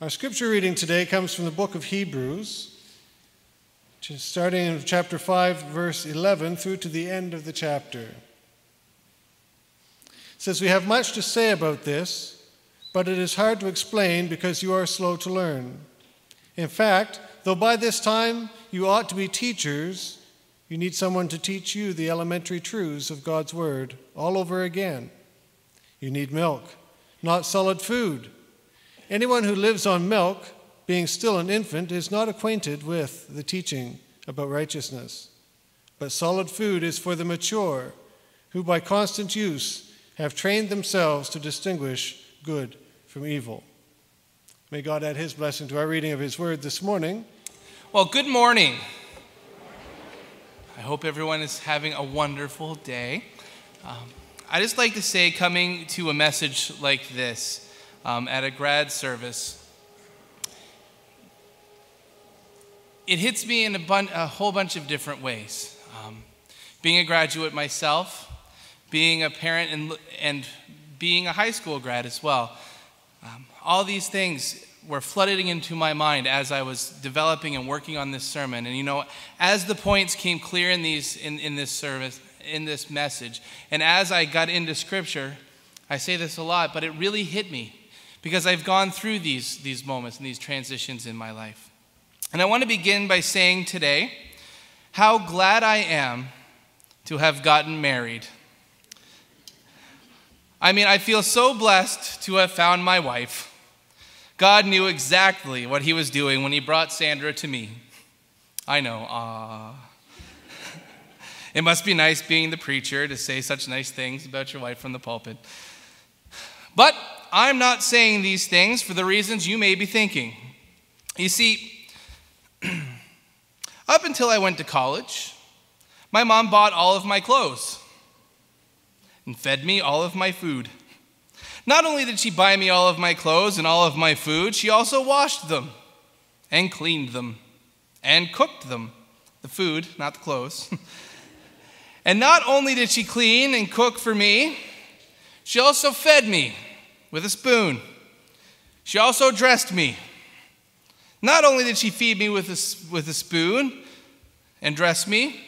Our scripture reading today comes from the book of Hebrews, starting in chapter 5, verse 11, through to the end of the chapter. It says, We have much to say about this, but it is hard to explain because you are slow to learn. In fact, though by this time you ought to be teachers, you need someone to teach you the elementary truths of God's Word all over again. You need milk, not solid food. Anyone who lives on milk, being still an infant, is not acquainted with the teaching about righteousness. But solid food is for the mature, who by constant use have trained themselves to distinguish good from evil. May God add his blessing to our reading of his word this morning. Well, good morning. I hope everyone is having a wonderful day. Um, I just like to say, coming to a message like this, um, at a grad service, it hits me in a, bun- a whole bunch of different ways. Um, being a graduate myself, being a parent, and, and being a high school grad as well. Um, all these things were flooding into my mind as I was developing and working on this sermon. And you know, as the points came clear in these in, in this service, in this message, and as I got into scripture, I say this a lot, but it really hit me because I've gone through these, these moments and these transitions in my life. And I want to begin by saying today how glad I am to have gotten married. I mean, I feel so blessed to have found my wife. God knew exactly what He was doing when He brought Sandra to me. I know, ah. it must be nice being the preacher to say such nice things about your wife from the pulpit. But I'm not saying these things for the reasons you may be thinking. You see, up until I went to college, my mom bought all of my clothes and fed me all of my food. Not only did she buy me all of my clothes and all of my food, she also washed them and cleaned them and cooked them. The food, not the clothes. and not only did she clean and cook for me, she also fed me with a spoon. She also dressed me. Not only did she feed me with a, with a spoon and dress me,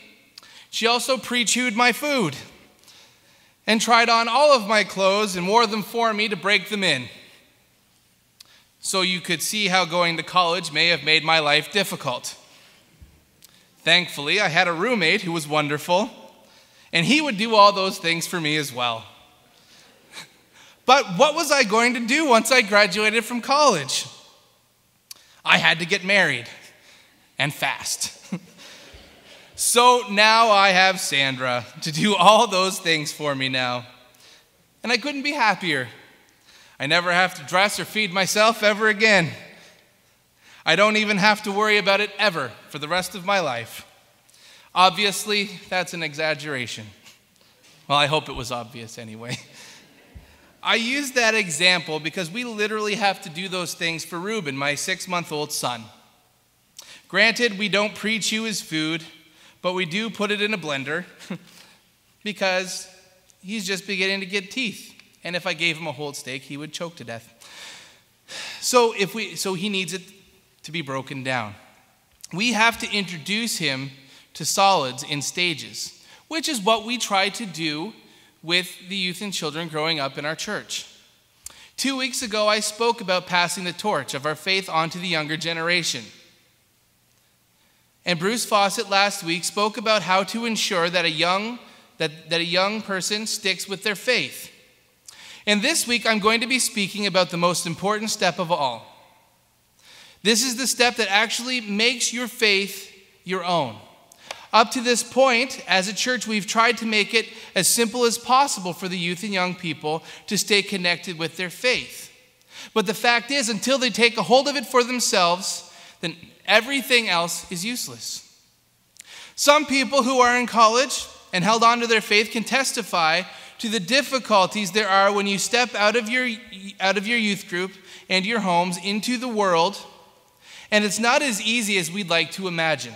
she also pre chewed my food and tried on all of my clothes and wore them for me to break them in. So you could see how going to college may have made my life difficult. Thankfully, I had a roommate who was wonderful, and he would do all those things for me as well. But what was I going to do once I graduated from college? I had to get married and fast. so now I have Sandra to do all those things for me now. And I couldn't be happier. I never have to dress or feed myself ever again. I don't even have to worry about it ever for the rest of my life. Obviously, that's an exaggeration. Well, I hope it was obvious anyway. I use that example because we literally have to do those things for Reuben, my six month old son. Granted, we don't pre chew his food, but we do put it in a blender because he's just beginning to get teeth. And if I gave him a whole steak, he would choke to death. So, if we, so he needs it to be broken down. We have to introduce him to solids in stages, which is what we try to do with the youth and children growing up in our church. Two weeks ago, I spoke about passing the torch of our faith on to the younger generation. And Bruce Fawcett last week spoke about how to ensure that a young, that, that a young person sticks with their faith. And this week, I'm going to be speaking about the most important step of all. This is the step that actually makes your faith your own. Up to this point, as a church, we've tried to make it as simple as possible for the youth and young people to stay connected with their faith. But the fact is, until they take a hold of it for themselves, then everything else is useless. Some people who are in college and held on to their faith can testify to the difficulties there are when you step out of your, out of your youth group and your homes into the world, and it's not as easy as we'd like to imagine.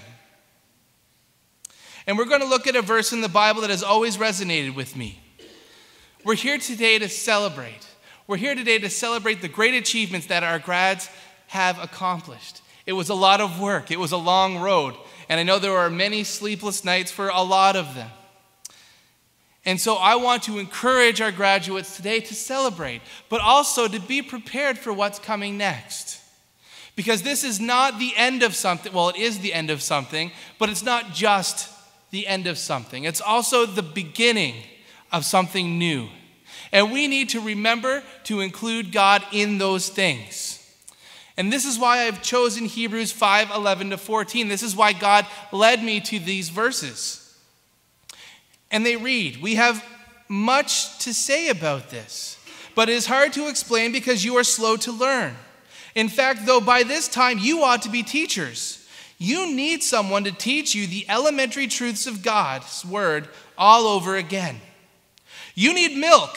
And we're going to look at a verse in the Bible that has always resonated with me. We're here today to celebrate. We're here today to celebrate the great achievements that our grads have accomplished. It was a lot of work, it was a long road, and I know there were many sleepless nights for a lot of them. And so I want to encourage our graduates today to celebrate, but also to be prepared for what's coming next. Because this is not the end of something. Well, it is the end of something, but it's not just the end of something. It's also the beginning of something new. And we need to remember to include God in those things. And this is why I've chosen Hebrews 5 11 to 14. This is why God led me to these verses. And they read, We have much to say about this, but it is hard to explain because you are slow to learn. In fact, though by this time you ought to be teachers, you need someone to teach you the elementary truths of God's word all over again. You need milk,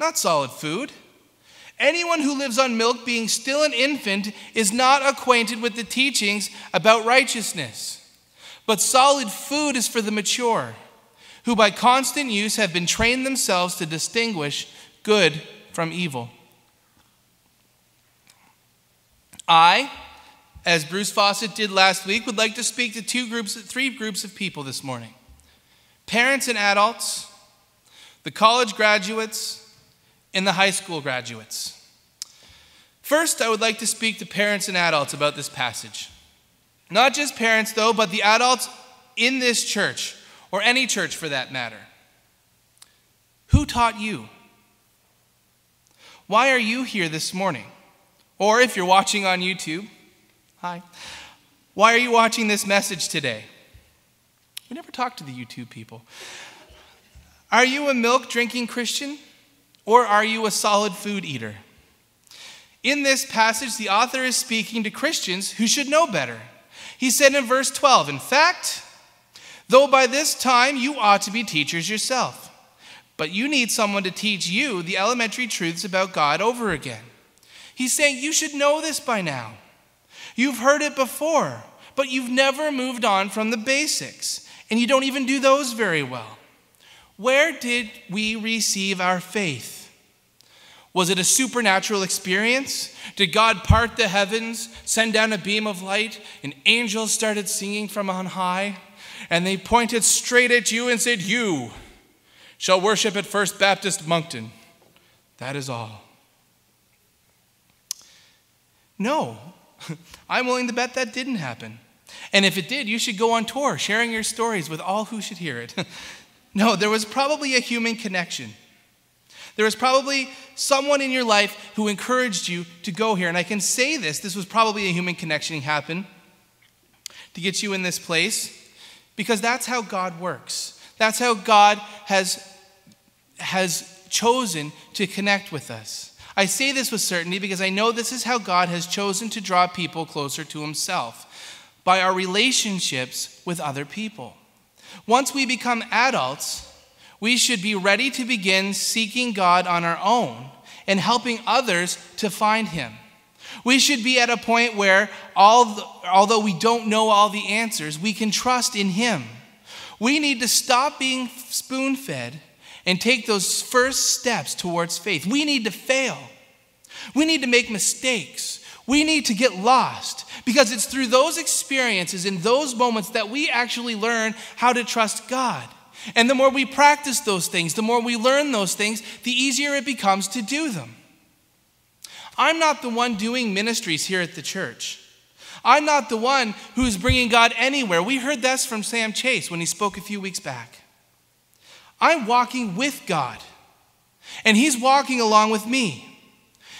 not solid food. Anyone who lives on milk, being still an infant, is not acquainted with the teachings about righteousness. But solid food is for the mature, who by constant use have been trained themselves to distinguish good from evil. I, as Bruce Fawcett did last week, would like to speak to two groups, three groups of people this morning parents and adults, the college graduates, and the high school graduates. First, I would like to speak to parents and adults about this passage. Not just parents, though, but the adults in this church, or any church for that matter. Who taught you? Why are you here this morning? Or if you're watching on YouTube, hi. Why are you watching this message today? We never talk to the YouTube people. Are you a milk drinking Christian? Or are you a solid food eater? In this passage, the author is speaking to Christians who should know better. He said in verse 12, In fact, though by this time you ought to be teachers yourself, but you need someone to teach you the elementary truths about God over again. He's saying you should know this by now. You've heard it before, but you've never moved on from the basics, and you don't even do those very well. Where did we receive our faith? Was it a supernatural experience? Did God part the heavens, send down a beam of light, and angels started singing from on high? And they pointed straight at you and said, You shall worship at First Baptist Moncton. That is all. No, I'm willing to bet that didn't happen. And if it did, you should go on tour sharing your stories with all who should hear it. no, there was probably a human connection. There was probably someone in your life who encouraged you to go here. And I can say this this was probably a human connection happen to get you in this place because that's how God works. That's how God has, has chosen to connect with us. I say this with certainty because I know this is how God has chosen to draw people closer to Himself by our relationships with other people. Once we become adults, we should be ready to begin seeking God on our own and helping others to find Him. We should be at a point where, although we don't know all the answers, we can trust in Him. We need to stop being spoon fed and take those first steps towards faith. We need to fail. We need to make mistakes. We need to get lost because it's through those experiences, in those moments, that we actually learn how to trust God. And the more we practice those things, the more we learn those things, the easier it becomes to do them. I'm not the one doing ministries here at the church. I'm not the one who's bringing God anywhere. We heard this from Sam Chase when he spoke a few weeks back. I'm walking with God, and He's walking along with me.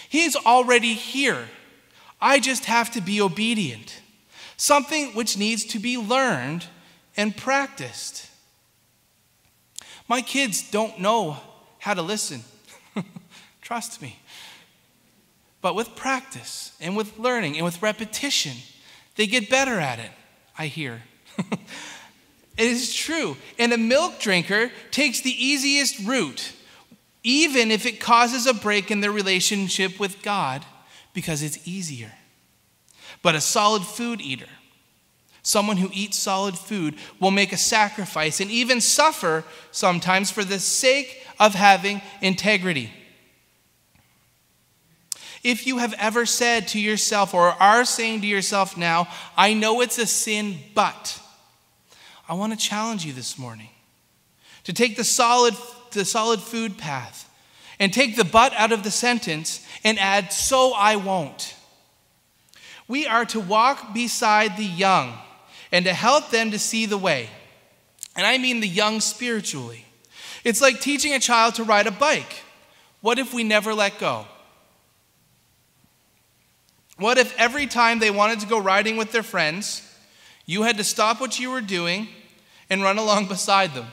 He's already here. I just have to be obedient, something which needs to be learned and practiced. My kids don't know how to listen. Trust me. But with practice and with learning and with repetition, they get better at it, I hear. It is true. And a milk drinker takes the easiest route, even if it causes a break in their relationship with God, because it's easier. But a solid food eater, someone who eats solid food, will make a sacrifice and even suffer sometimes for the sake of having integrity. If you have ever said to yourself or are saying to yourself now, I know it's a sin, but I want to challenge you this morning to take the solid, the solid food path and take the but out of the sentence and add, so I won't. We are to walk beside the young and to help them to see the way. And I mean the young spiritually. It's like teaching a child to ride a bike. What if we never let go? What if every time they wanted to go riding with their friends, you had to stop what you were doing and run along beside them,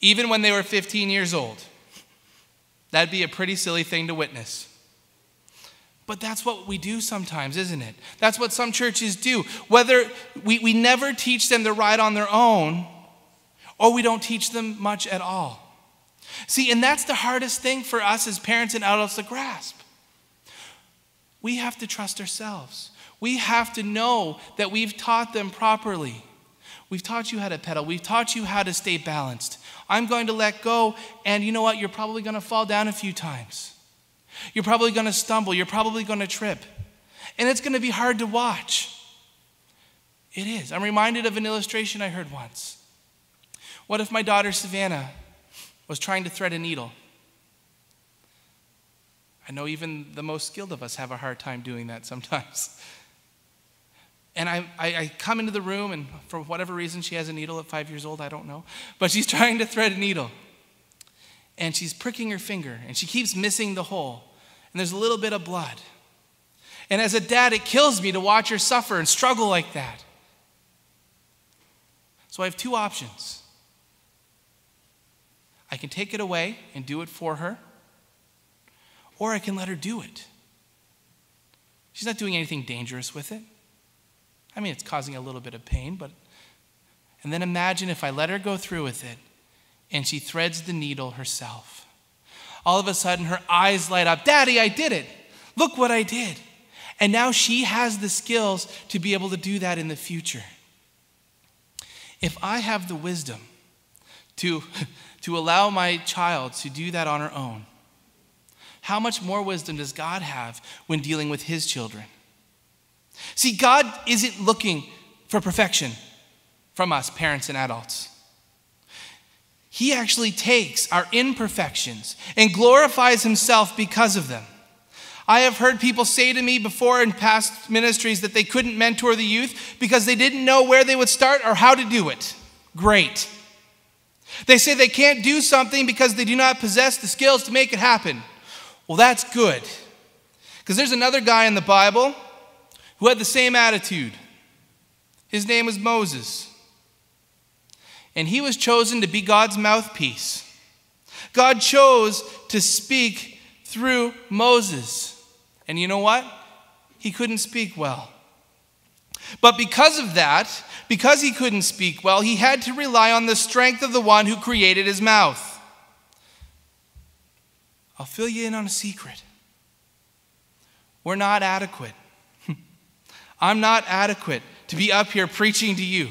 even when they were 15 years old? That'd be a pretty silly thing to witness. But that's what we do sometimes, isn't it? That's what some churches do. Whether we, we never teach them to ride on their own, or we don't teach them much at all. See, and that's the hardest thing for us as parents and adults to grasp. We have to trust ourselves. We have to know that we've taught them properly. We've taught you how to pedal. We've taught you how to stay balanced. I'm going to let go, and you know what? You're probably going to fall down a few times. You're probably going to stumble. You're probably going to trip. And it's going to be hard to watch. It is. I'm reminded of an illustration I heard once. What if my daughter Savannah was trying to thread a needle? I know even the most skilled of us have a hard time doing that sometimes. And I, I, I, come into the room, and for whatever reason, she has a needle at five years old, I don't know. But she's trying to thread a needle. And she's pricking her finger, and she keeps missing the hole. And there's a little bit of blood. And as a dad, it kills me to watch her suffer and struggle like that. So I have two options I can take it away and do it for her, or I can let her do it. She's not doing anything dangerous with it. I mean, it's causing a little bit of pain, but. And then imagine if I let her go through with it and she threads the needle herself. All of a sudden, her eyes light up Daddy, I did it. Look what I did. And now she has the skills to be able to do that in the future. If I have the wisdom to, to allow my child to do that on her own, how much more wisdom does God have when dealing with his children? See, God isn't looking for perfection from us, parents and adults. He actually takes our imperfections and glorifies himself because of them. I have heard people say to me before in past ministries that they couldn't mentor the youth because they didn't know where they would start or how to do it. Great. They say they can't do something because they do not possess the skills to make it happen. Well, that's good. Because there's another guy in the Bible who had the same attitude. His name was Moses. And he was chosen to be God's mouthpiece. God chose to speak through Moses. And you know what? He couldn't speak well. But because of that, because he couldn't speak well, he had to rely on the strength of the one who created his mouth. I'll fill you in on a secret. We're not adequate. I'm not adequate to be up here preaching to you.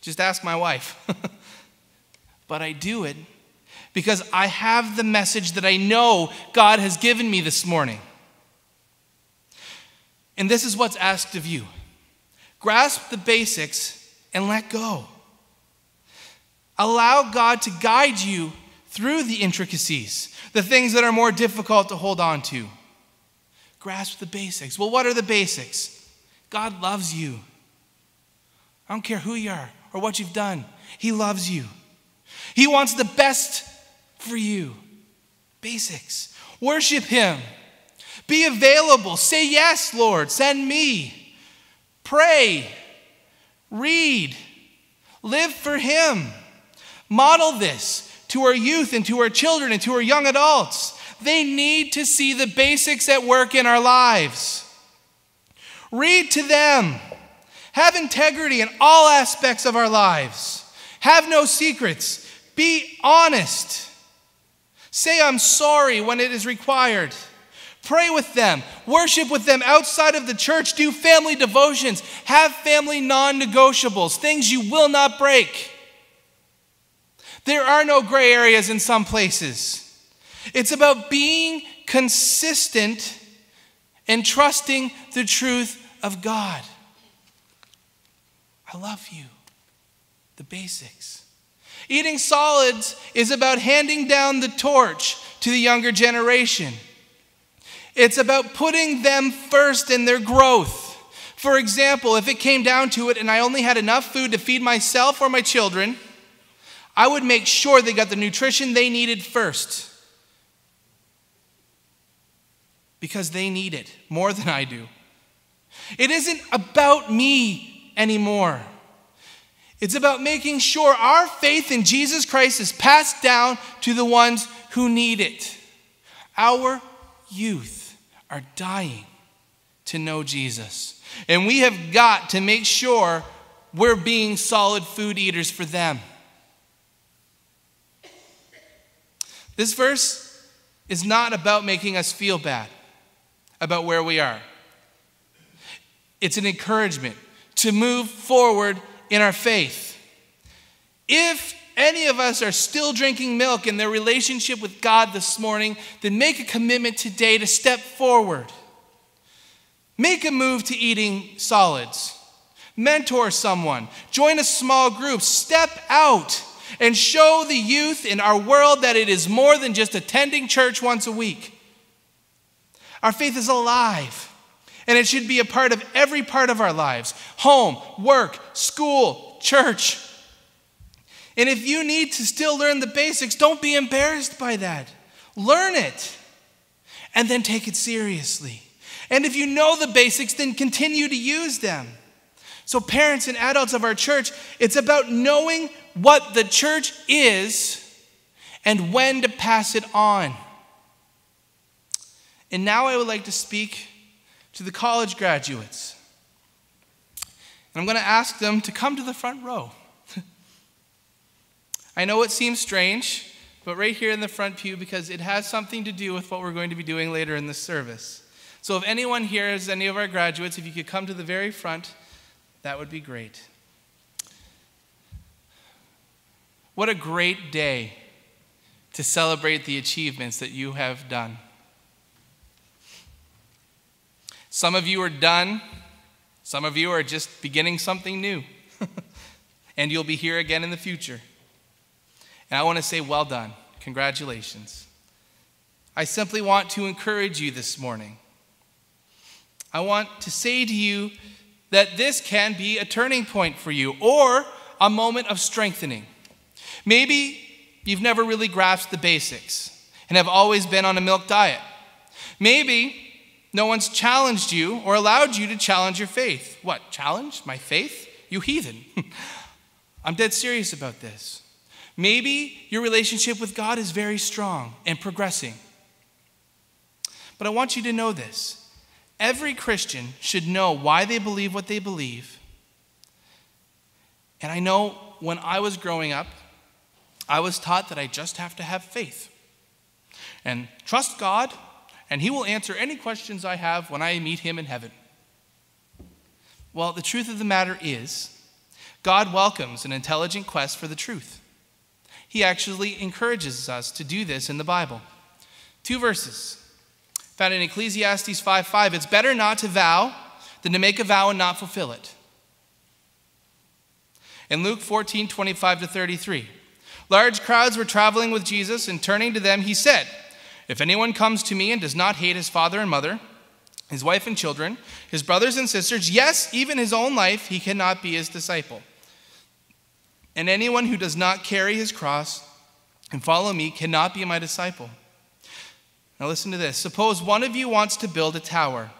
Just ask my wife. but I do it because I have the message that I know God has given me this morning. And this is what's asked of you grasp the basics and let go. Allow God to guide you through the intricacies, the things that are more difficult to hold on to. Grasp the basics. Well, what are the basics? God loves you. I don't care who you are or what you've done, He loves you. He wants the best for you. Basics. Worship Him. Be available. Say, Yes, Lord, send me. Pray. Read. Live for Him. Model this to our youth and to our children and to our young adults. They need to see the basics at work in our lives. Read to them. Have integrity in all aspects of our lives. Have no secrets. Be honest. Say, I'm sorry when it is required. Pray with them. Worship with them outside of the church. Do family devotions. Have family non negotiables, things you will not break. There are no gray areas in some places. It's about being consistent and trusting the truth of God. I love you. The basics. Eating solids is about handing down the torch to the younger generation. It's about putting them first in their growth. For example, if it came down to it and I only had enough food to feed myself or my children, I would make sure they got the nutrition they needed first. Because they need it more than I do. It isn't about me anymore. It's about making sure our faith in Jesus Christ is passed down to the ones who need it. Our youth are dying to know Jesus. And we have got to make sure we're being solid food eaters for them. This verse is not about making us feel bad about where we are. It's an encouragement to move forward in our faith. If any of us are still drinking milk in their relationship with God this morning, then make a commitment today to step forward. Make a move to eating solids. Mentor someone. Join a small group. Step out and show the youth in our world that it is more than just attending church once a week. Our faith is alive, and it should be a part of every part of our lives home, work, school, church. And if you need to still learn the basics, don't be embarrassed by that. Learn it and then take it seriously. And if you know the basics, then continue to use them. So, parents and adults of our church, it's about knowing what the church is and when to pass it on. And now I would like to speak to the college graduates. And I'm going to ask them to come to the front row. I know it seems strange, but right here in the front pew because it has something to do with what we're going to be doing later in this service. So, if anyone here is any of our graduates, if you could come to the very front, that would be great. What a great day to celebrate the achievements that you have done. Some of you are done, some of you are just beginning something new, and you'll be here again in the future. And I want to say, well done. Congratulations. I simply want to encourage you this morning I want to say to you that this can be a turning point for you or a moment of strengthening. Maybe you've never really grasped the basics and have always been on a milk diet. Maybe no one's challenged you or allowed you to challenge your faith. What? Challenge my faith? You heathen. I'm dead serious about this. Maybe your relationship with God is very strong and progressing. But I want you to know this Every Christian should know why they believe what they believe. And I know when I was growing up, I was taught that I just have to have faith and trust God, and He will answer any questions I have when I meet Him in heaven. Well, the truth of the matter is, God welcomes an intelligent quest for the truth. He actually encourages us to do this in the Bible. Two verses found in Ecclesiastes 5 5. It's better not to vow than to make a vow and not fulfill it. In Luke 14 25 to 33, large crowds were traveling with Jesus, and turning to them, he said, If anyone comes to me and does not hate his father and mother, his wife and children, his brothers and sisters, yes, even his own life, he cannot be his disciple. And anyone who does not carry his cross and follow me cannot be my disciple. Now, listen to this. Suppose one of you wants to build a tower.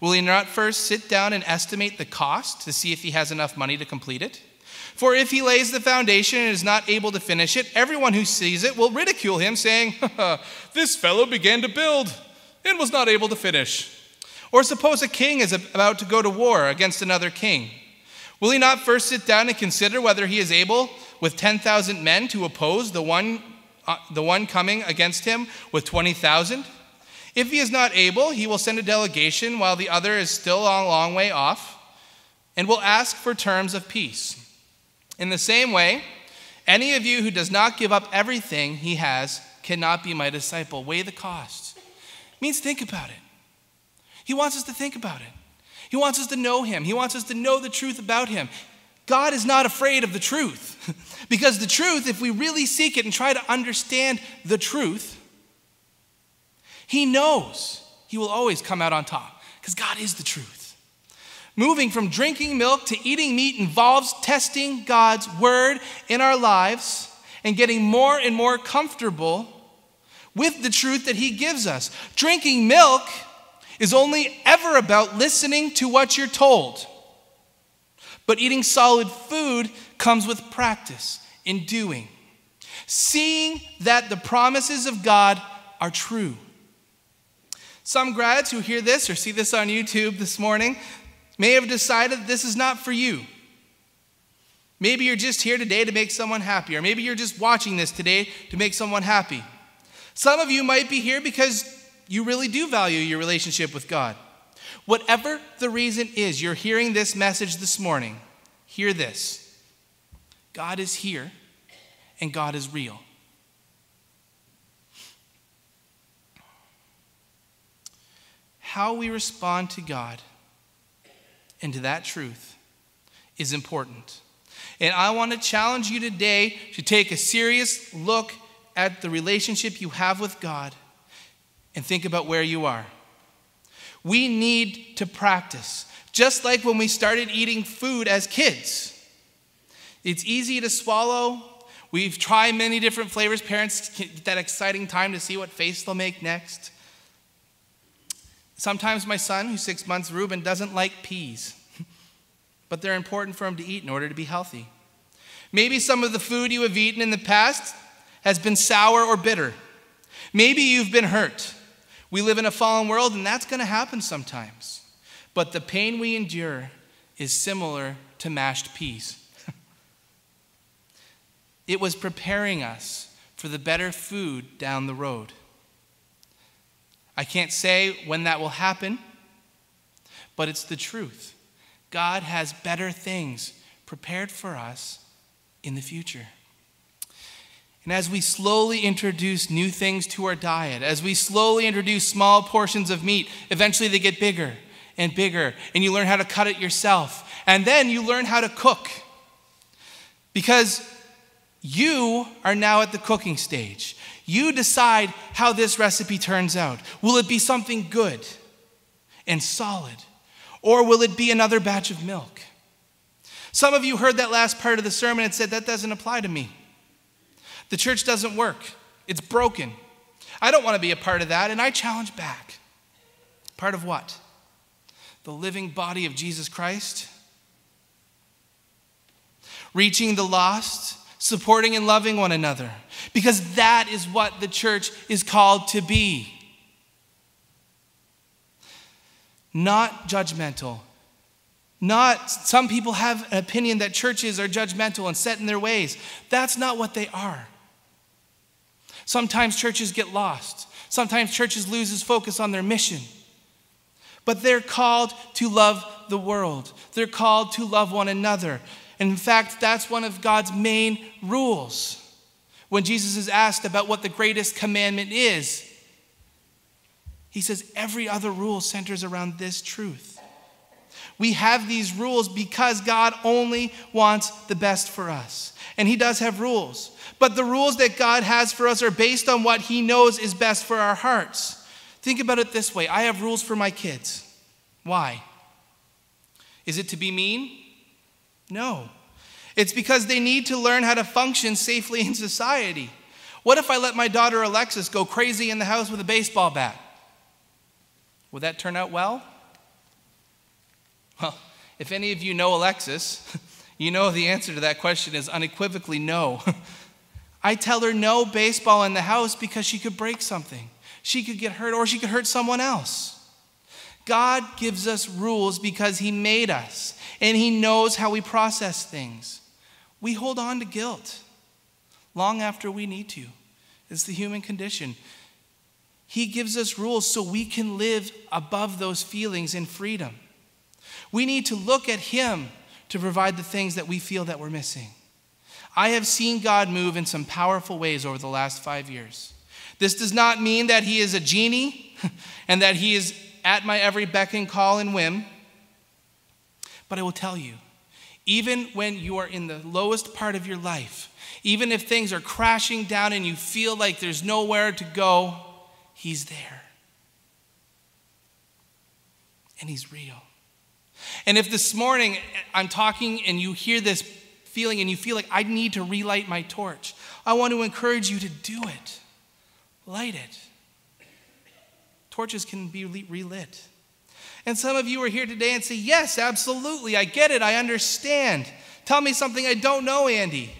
Will he not first sit down and estimate the cost to see if he has enough money to complete it? For if he lays the foundation and is not able to finish it, everyone who sees it will ridicule him, saying, This fellow began to build and was not able to finish. Or suppose a king is about to go to war against another king. Will he not first sit down and consider whether he is able, with 10,000 men, to oppose the one uh, the one coming against him with 20,000? If he is not able, he will send a delegation while the other is still a long way off and will ask for terms of peace. In the same way, any of you who does not give up everything he has cannot be my disciple. Weigh the cost. It means think about it. He wants us to think about it. He wants us to know Him. He wants us to know the truth about Him. God is not afraid of the truth. because the truth, if we really seek it and try to understand the truth, He knows He will always come out on top. Because God is the truth. Moving from drinking milk to eating meat involves testing God's word in our lives and getting more and more comfortable with the truth that He gives us. Drinking milk is only ever about listening to what you're told. But eating solid food comes with practice in doing, seeing that the promises of God are true. Some grads who hear this or see this on YouTube this morning may have decided this is not for you. Maybe you're just here today to make someone happy, or maybe you're just watching this today to make someone happy. Some of you might be here because you really do value your relationship with God. Whatever the reason is, you're hearing this message this morning, hear this God is here and God is real. How we respond to God and to that truth is important. And I want to challenge you today to take a serious look at the relationship you have with God and think about where you are. We need to practice, just like when we started eating food as kids. It's easy to swallow. We've tried many different flavors. Parents get that exciting time to see what face they'll make next. Sometimes my son, who's six months, Reuben, doesn't like peas, but they're important for him to eat in order to be healthy. Maybe some of the food you have eaten in the past has been sour or bitter. Maybe you've been hurt. We live in a fallen world, and that's going to happen sometimes. But the pain we endure is similar to mashed peas. it was preparing us for the better food down the road. I can't say when that will happen, but it's the truth. God has better things prepared for us in the future. And as we slowly introduce new things to our diet, as we slowly introduce small portions of meat, eventually they get bigger and bigger, and you learn how to cut it yourself. And then you learn how to cook. Because you are now at the cooking stage. You decide how this recipe turns out. Will it be something good and solid? Or will it be another batch of milk? Some of you heard that last part of the sermon and said, That doesn't apply to me. The church doesn't work, it's broken. I don't want to be a part of that, and I challenge back. Part of what? The living body of Jesus Christ? Reaching the lost, supporting and loving one another, because that is what the church is called to be. Not judgmental, not, some people have an opinion that churches are judgmental and set in their ways. That's not what they are. Sometimes churches get lost. Sometimes churches loses focus on their mission. But they're called to love the world. They're called to love one another. And in fact, that's one of God's main rules. When Jesus is asked about what the greatest commandment is, he says every other rule centers around this truth. We have these rules because God only wants the best for us. And He does have rules. But the rules that God has for us are based on what He knows is best for our hearts. Think about it this way I have rules for my kids. Why? Is it to be mean? No. It's because they need to learn how to function safely in society. What if I let my daughter Alexis go crazy in the house with a baseball bat? Would that turn out well? Well, if any of you know Alexis, you know the answer to that question is unequivocally no. I tell her no baseball in the house because she could break something. She could get hurt or she could hurt someone else. God gives us rules because He made us and He knows how we process things. We hold on to guilt long after we need to. It's the human condition. He gives us rules so we can live above those feelings in freedom. We need to look at Him to provide the things that we feel that we're missing. I have seen God move in some powerful ways over the last five years. This does not mean that He is a genie and that He is at my every beck and call and whim. But I will tell you, even when you are in the lowest part of your life, even if things are crashing down and you feel like there's nowhere to go, He's there. And He's real. And if this morning I'm talking and you hear this feeling and you feel like I need to relight my torch, I want to encourage you to do it. Light it. Torches can be relit. And some of you are here today and say, Yes, absolutely. I get it. I understand. Tell me something I don't know, Andy.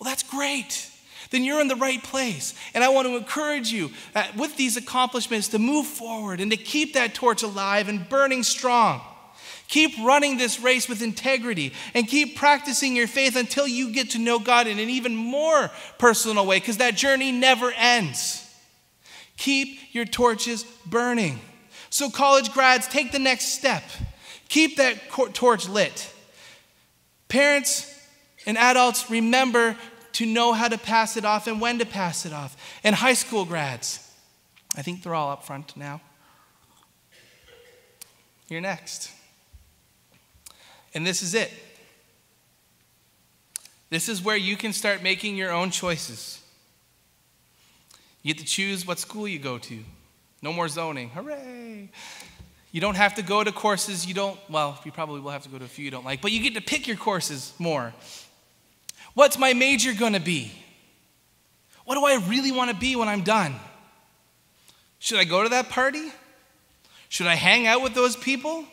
Well, that's great. Then you're in the right place. And I want to encourage you uh, with these accomplishments to move forward and to keep that torch alive and burning strong. Keep running this race with integrity and keep practicing your faith until you get to know God in an even more personal way because that journey never ends. Keep your torches burning. So, college grads, take the next step. Keep that torch lit. Parents and adults, remember to know how to pass it off and when to pass it off. And high school grads, I think they're all up front now. You're next. And this is it. This is where you can start making your own choices. You get to choose what school you go to. No more zoning. Hooray! You don't have to go to courses you don't, well, you probably will have to go to a few you don't like, but you get to pick your courses more. What's my major going to be? What do I really want to be when I'm done? Should I go to that party? Should I hang out with those people?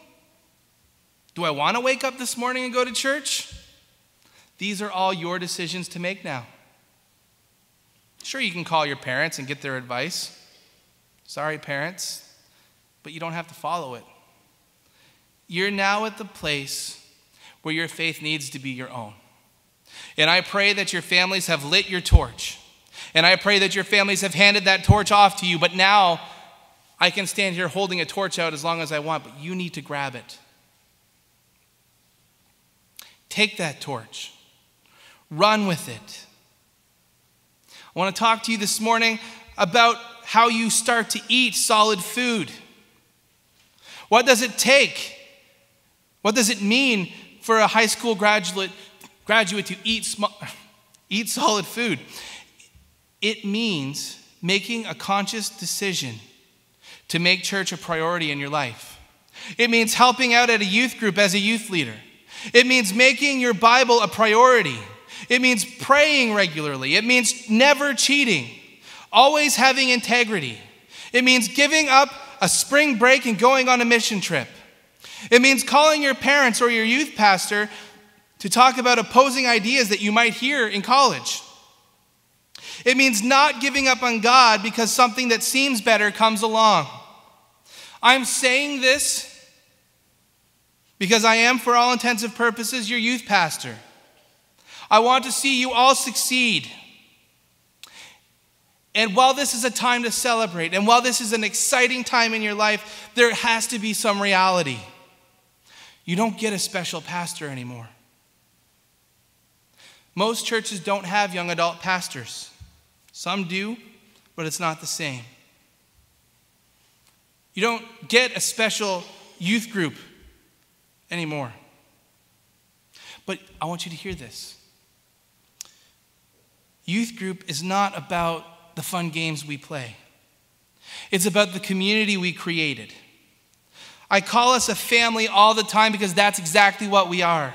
Do I want to wake up this morning and go to church? These are all your decisions to make now. Sure, you can call your parents and get their advice. Sorry, parents, but you don't have to follow it. You're now at the place where your faith needs to be your own. And I pray that your families have lit your torch. And I pray that your families have handed that torch off to you. But now I can stand here holding a torch out as long as I want, but you need to grab it. Take that torch, run with it. I want to talk to you this morning about how you start to eat solid food. What does it take? What does it mean for a high school graduate, graduate to eat, sm- eat solid food? It means making a conscious decision to make church a priority in your life. It means helping out at a youth group as a youth leader. It means making your Bible a priority. It means praying regularly. It means never cheating, always having integrity. It means giving up a spring break and going on a mission trip. It means calling your parents or your youth pastor to talk about opposing ideas that you might hear in college. It means not giving up on God because something that seems better comes along. I'm saying this because I am, for all intensive purposes, your youth pastor. I want to see you all succeed. And while this is a time to celebrate, and while this is an exciting time in your life, there has to be some reality. You don't get a special pastor anymore. Most churches don't have young adult pastors. Some do, but it's not the same. You don't get a special youth group anymore. But I want you to hear this. Youth group is not about the fun games we play, it's about the community we created. I call us a family all the time because that's exactly what we are.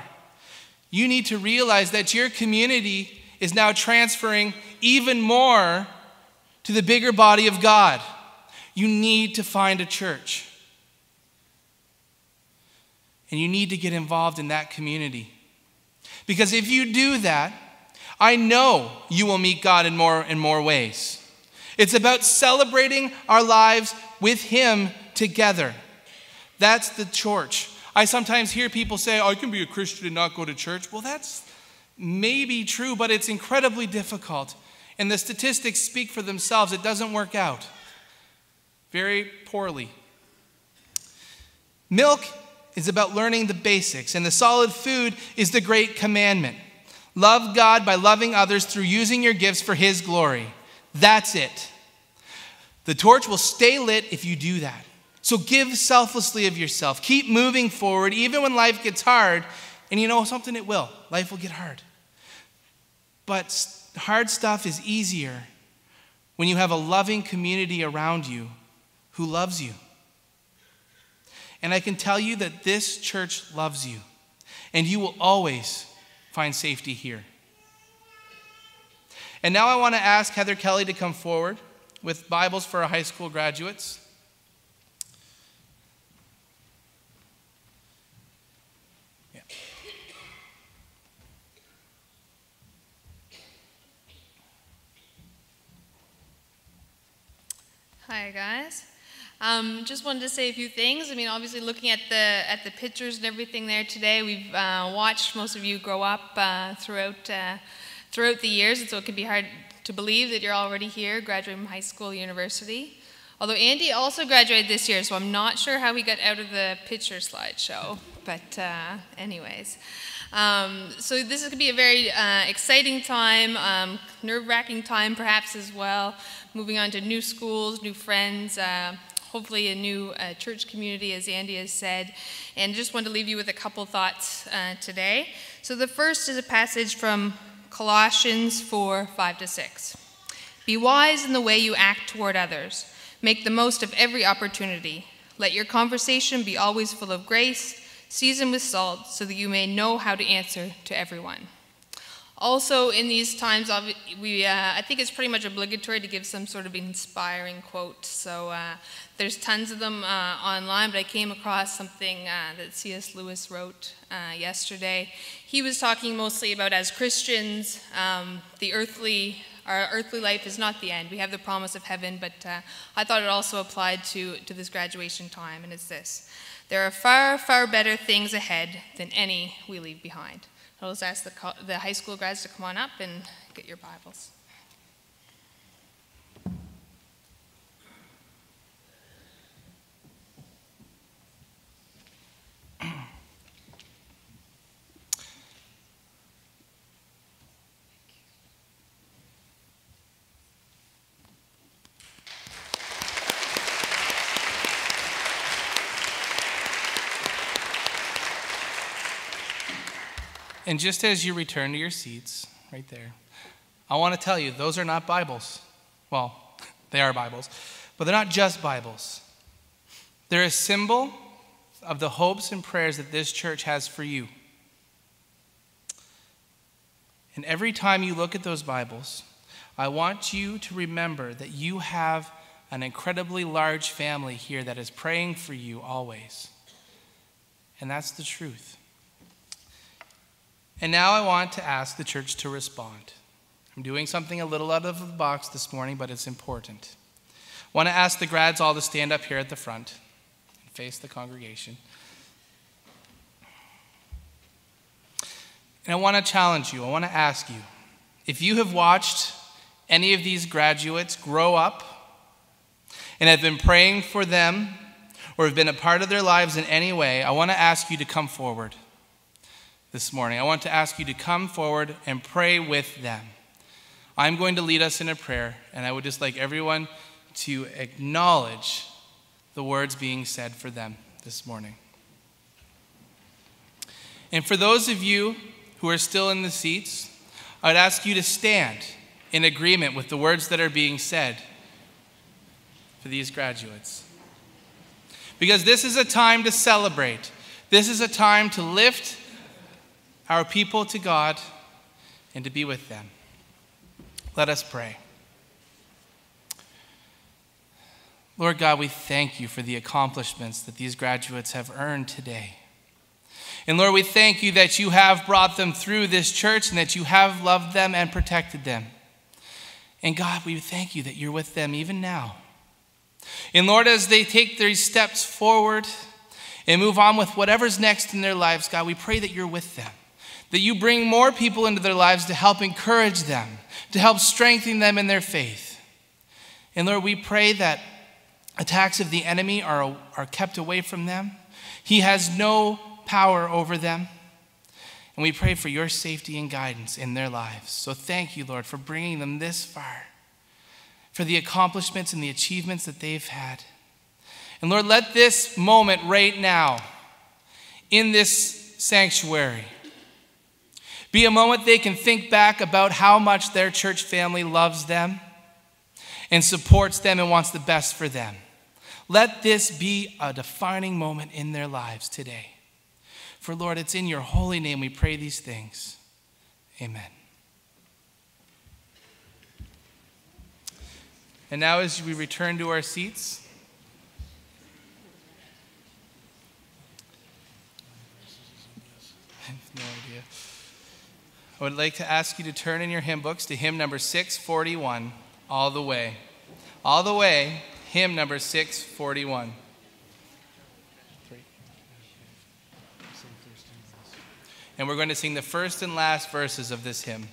You need to realize that your community is now transferring even more to the bigger body of God. You need to find a church. And you need to get involved in that community. Because if you do that, I know you will meet God in more and more ways. It's about celebrating our lives with Him together. That's the church. I sometimes hear people say, oh, I can be a Christian and not go to church. Well, that's maybe true, but it's incredibly difficult. And the statistics speak for themselves. It doesn't work out very poorly. Milk is about learning the basics, and the solid food is the great commandment. Love God by loving others through using your gifts for His glory. That's it. The torch will stay lit if you do that. So give selflessly of yourself. Keep moving forward, even when life gets hard. And you know something? It will. Life will get hard. But hard stuff is easier when you have a loving community around you who loves you. And I can tell you that this church loves you, and you will always find safety here. And now I want to ask Heather Kelly to come forward with Bibles for our high school graduates. Hi guys. Um, just wanted to say a few things. I mean, obviously, looking at the at the pictures and everything there today, we've uh, watched most of you grow up uh, throughout uh, throughout the years, and so it can be hard to believe that you're already here, graduating from high school, university. Although Andy also graduated this year, so I'm not sure how he got out of the picture slideshow. But uh, anyways. Um, so this is going to be a very uh, exciting time, um, nerve-wracking time perhaps as well. Moving on to new schools, new friends, uh, hopefully a new uh, church community, as Andy has said. And just want to leave you with a couple thoughts uh, today. So the first is a passage from Colossians 4, 5 to 6. Be wise in the way you act toward others. Make the most of every opportunity. Let your conversation be always full of grace seasoned with salt, so that you may know how to answer to everyone. Also, in these times, we, uh, I think it's pretty much obligatory to give some sort of inspiring quote. So uh, there's tons of them uh, online, but I came across something uh, that C.S. Lewis wrote uh, yesterday. He was talking mostly about as Christians, um, the earthly, our earthly life is not the end. We have the promise of heaven, but uh, I thought it also applied to, to this graduation time, and it's this. There are far, far better things ahead than any we leave behind. I'll just ask the, the high school grads to come on up and get your Bibles. And just as you return to your seats, right there, I want to tell you those are not Bibles. Well, they are Bibles, but they're not just Bibles. They're a symbol of the hopes and prayers that this church has for you. And every time you look at those Bibles, I want you to remember that you have an incredibly large family here that is praying for you always. And that's the truth. And now I want to ask the church to respond. I'm doing something a little out of the box this morning, but it's important. I want to ask the grads all to stand up here at the front and face the congregation. And I want to challenge you, I want to ask you if you have watched any of these graduates grow up and have been praying for them or have been a part of their lives in any way, I want to ask you to come forward this morning. I want to ask you to come forward and pray with them. I'm going to lead us in a prayer, and I would just like everyone to acknowledge the words being said for them this morning. And for those of you who are still in the seats, I'd ask you to stand in agreement with the words that are being said for these graduates. Because this is a time to celebrate, this is a time to lift our people to God and to be with them. Let us pray. Lord God, we thank you for the accomplishments that these graduates have earned today. And Lord, we thank you that you have brought them through this church and that you have loved them and protected them. And God, we thank you that you're with them even now. And Lord, as they take these steps forward and move on with whatever's next in their lives, God, we pray that you're with them that you bring more people into their lives to help encourage them, to help strengthen them in their faith. And Lord, we pray that attacks of the enemy are, are kept away from them. He has no power over them. And we pray for your safety and guidance in their lives. So thank you, Lord, for bringing them this far, for the accomplishments and the achievements that they've had. And Lord, let this moment right now in this sanctuary be a moment they can think back about how much their church family loves them and supports them and wants the best for them. Let this be a defining moment in their lives today. For Lord, it's in your holy name we pray these things. Amen. And now, as we return to our seats, no idea. I would like to ask you to turn in your hymn books to hymn number 641, All the Way. All the Way, hymn number 641. And we're going to sing the first and last verses of this hymn.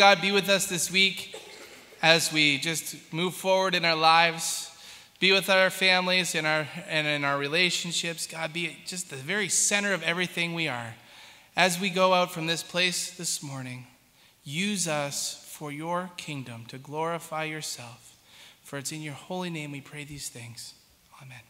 God, be with us this week as we just move forward in our lives. Be with our families and, our, and in our relationships. God, be just the very center of everything we are. As we go out from this place this morning, use us for your kingdom to glorify yourself. For it's in your holy name we pray these things. Amen.